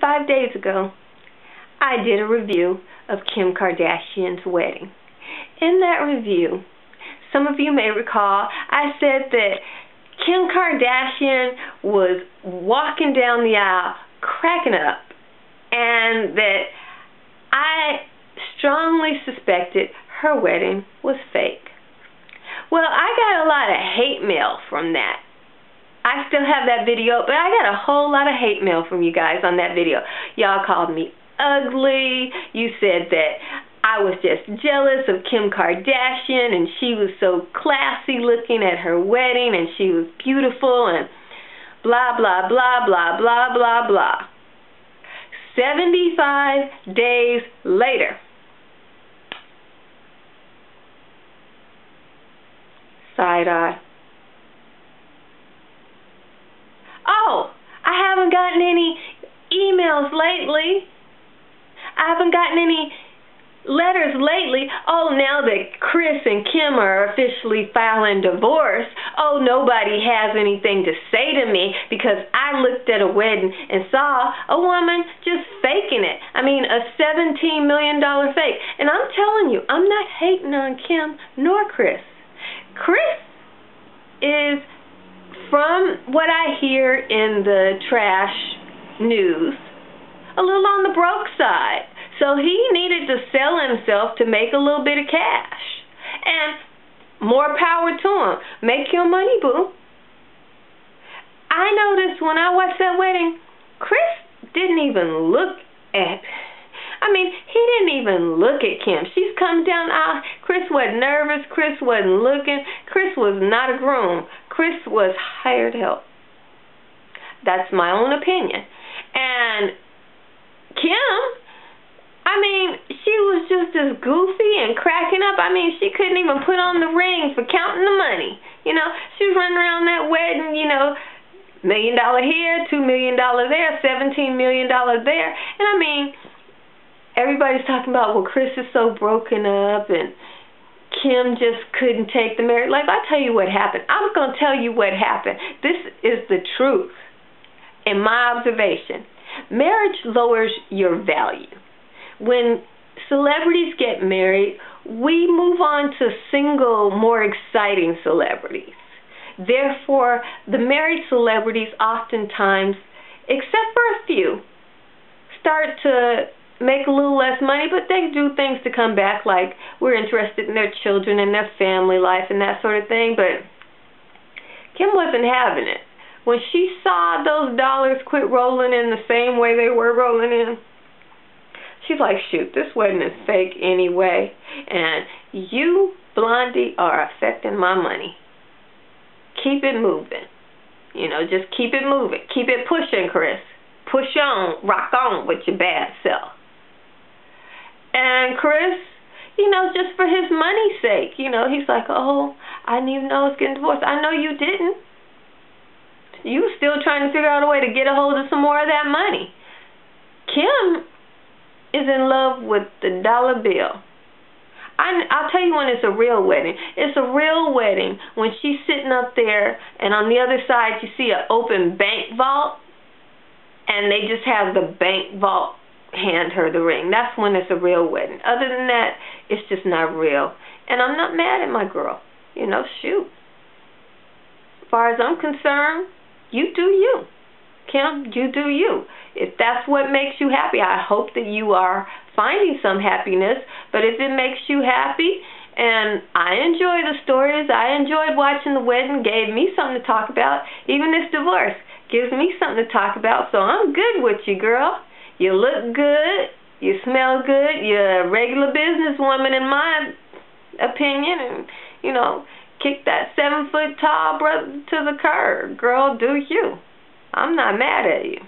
five days ago, I did a review of Kim Kardashian's wedding. In that review, some of you may recall, I said that Kim Kardashian was walking down the aisle cracking up and that I strongly suspected her wedding was fake. Well, I got a lot of hate mail from that. I still have that video, but I got a whole lot of hate mail from you guys on that video. Y'all called me ugly. You said that I was just jealous of Kim Kardashian and she was so classy looking at her wedding and she was beautiful and blah, blah, blah, blah, blah, blah, blah. 75 days later. Side eye. Gotten any emails lately. I haven't gotten any letters lately. Oh, now that Kris and Kim are officially filing divorce, oh, nobody has anything to say to me because I looked at a wedding and saw a woman just faking it. I mean, a $17 million fake. And I'm telling you, I'm not hating on Kim nor Kris. Kris is from what I hear in the trash news, a little on the broke side. So he needed to sell himself to make a little bit of cash. And more power to him. Make your money, boo. I noticed when I watched that wedding, Kris didn't even look at I mean, he didn't even look at Kim. She's come down ah, aisle. Kris wasn't nervous. Kris wasn't looking. Kris was not a groom. Kris was hired help. That's my own opinion. And Kim, I mean, she was just as goofy and cracking up. I mean, she couldn't even put on the ring for counting the money. You know, she was running around that wedding, you know, million dollar here, two million dollar there, seventeen million dollar there. And I mean, everybody's talking about, well, Kris is so broken up and Kim just couldn't take the marriage life. I'll tell you what happened. I'm going to tell you what happened. This is the truth in my observation. Marriage lowers your value. When celebrities get married, we move on to single, more exciting celebrities. Therefore, the married celebrities oftentimes, except for a few, start to make a little less money, but they do things to come back, like we're interested in their children and their family life and that sort of thing. But Kim wasn't having it. When she saw those dollars quit rolling in the same way they were rolling in, she's like, shoot, this is fake anyway. And you, Blondie, are affecting my money. Keep it moving. You know, just keep it moving. Keep it pushing, Kris. Push on, rock on with your bad self. And Kris, you know, just for his money's sake, you know, he's like, oh, I didn't even know I was getting divorced. I know you didn't. You still trying to figure out a way to get a hold of some more of that money. Kim is in love with the dollar bill. I, I'll tell you when it's a real wedding. It's a real wedding when she's sitting up there and on the other side you see an open bank vault and they just have the bank vault hand her the ring. That's when it's a real wedding. Other than that, it's just not real. And I'm not mad at my girl. You know, shoot. As far as I'm concerned, you do you. Kim, you do you. If that's what makes you happy, I hope that you are finding some happiness. But if it makes you happy, and I enjoy the stories, I enjoyed watching the wedding, gave me something to talk about. Even this divorce gives me something to talk about. So I'm good with you, girl. You look good. You smell good. You're a regular businesswoman, in my opinion. And, you know, kick that seven foot tall brother to the curb. Girl, do you. I'm not mad at you.